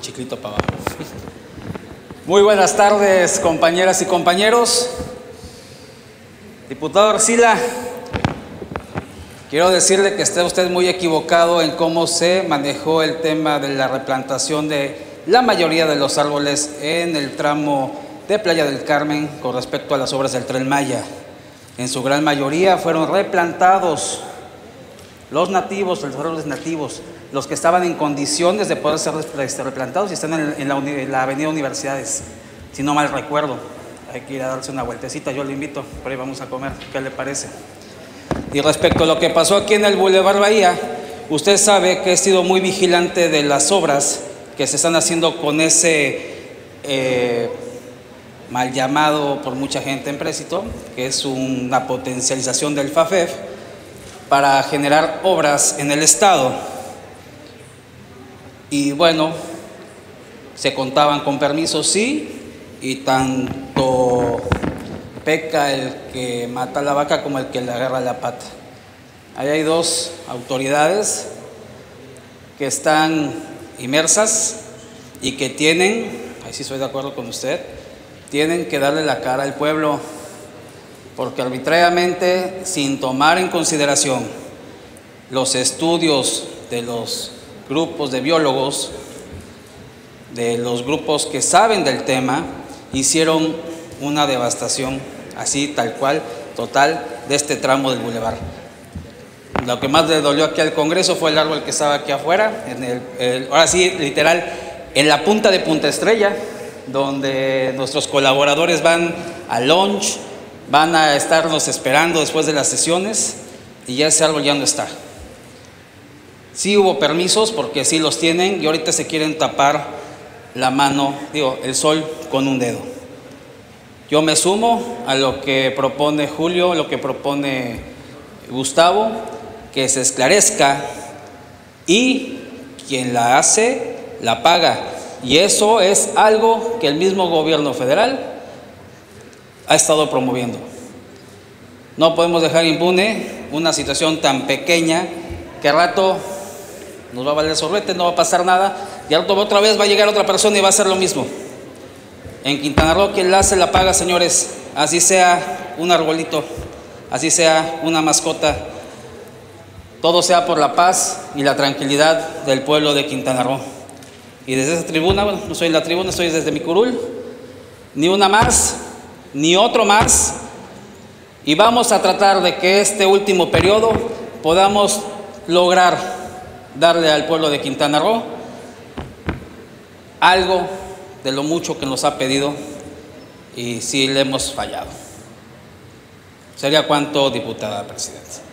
Chiclito para abajo. Muy buenas tardes, compañeras y compañeros. Diputado Arcila, quiero decirle que está usted muy equivocado en cómo se manejó el tema de la replantación de la mayoría de los árboles en el tramo de Playa del Carmen con respecto a las obras del Tren Maya. En su gran mayoría fueron replantados los nativos, los árboles nativos, los que estaban en condiciones de poder ser este, replantados y están en, la, en la avenida Universidades, si no mal recuerdo. Hay que ir a darse una vueltecita, yo le invito, por ahí vamos a comer, ¿qué le parece? Y respecto a lo que pasó aquí en el Boulevard Bahía, usted sabe que he sido muy vigilante de las obras que se están haciendo con ese eh, mal llamado por mucha gente empréstito, que es una potencialización del FAFEF para generar obras en el Estado. Y bueno, se contaban con permisos, sí, y tanto peca el que mata la vaca como el que le agarra la pata. Ahí hay dos autoridades que están inmersas y que tienen, ahí sí estoy de acuerdo con usted, tienen que darle la cara al pueblo, porque arbitrariamente, sin tomar en consideración los estudios de los grupos de biólogos, de los grupos que saben del tema, hicieron una devastación así, tal cual, total, de este tramo del bulevar. Lo que más le dolió aquí al Congreso fue el árbol que estaba aquí afuera, ahora sí, literal, en la punta de Punta Estrella, donde nuestros colaboradores van a lunch, van a estarnos esperando después de las sesiones y ya ese árbol ya no está. Sí hubo permisos porque sí los tienen y ahorita se quieren tapar la mano, digo, el sol con un dedo. Yo me sumo a lo que propone Julio, lo que propone Gustavo, que se esclarezca y quien la hace la paga. Y eso es algo que el mismo gobierno federal ha estado promoviendo. No podemos dejar impune una situación tan pequeña que al rato nos va a valer sorbete, no va a pasar nada, y al rato otra vez va a llegar otra persona y va a hacer lo mismo. En Quintana Roo, quien la hace la paga, señores, así sea un arbolito, así sea una mascota, todo sea por la paz y la tranquilidad del pueblo de Quintana Roo. Y desde esa tribuna, bueno, no soy la tribuna, estoy desde mi curul, ni una más, ni otro más. Y vamos a tratar de que este último periodo podamos lograr darle al pueblo de Quintana Roo algo de lo mucho que nos ha pedido y si le hemos fallado. ¿Sería cuánto, diputada presidenta?